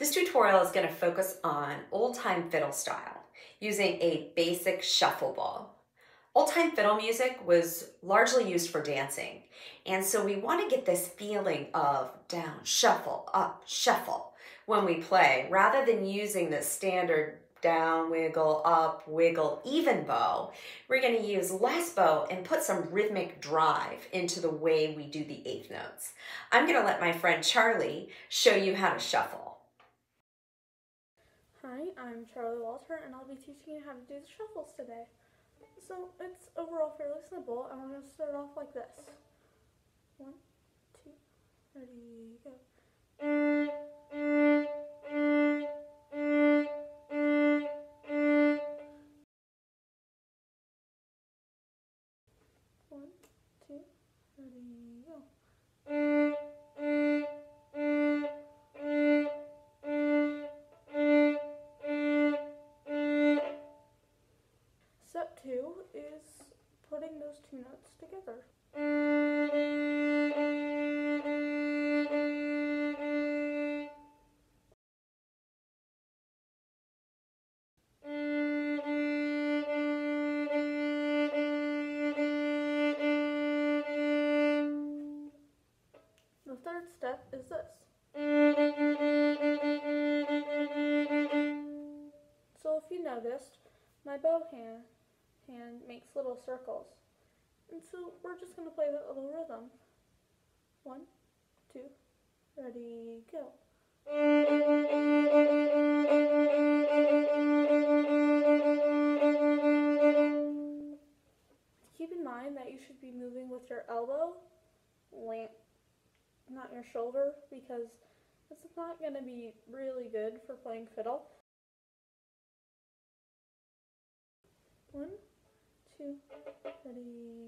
This tutorial is going to focus on old-time fiddle style using a basic shuffle bow. Old-time fiddle music was largely used for dancing, and so we want to get this feeling of down, shuffle, up, shuffle when we play, rather than using the standard down, wiggle, up, wiggle, even bow. We're going to use less bow and put some rhythmic drive into the way we do the eighth notes. I'm going to let my friend Charlie show you how to shuffle. I'm Charlie Walter and I'll be teaching you how to do the shuffles today. So it's overall fairly simple and we're going to start off like this. One, two, ready, go. One, two, ready, go. Those two notes together. The third step is this. So if you noticed, my bow hand, hand makes little circles. And so we're just going to play that little rhythm. One, two, ready, go. Keep in mind that you should be moving with your elbow, not your shoulder, because it's not going to be really good for playing fiddle. One, two, ready.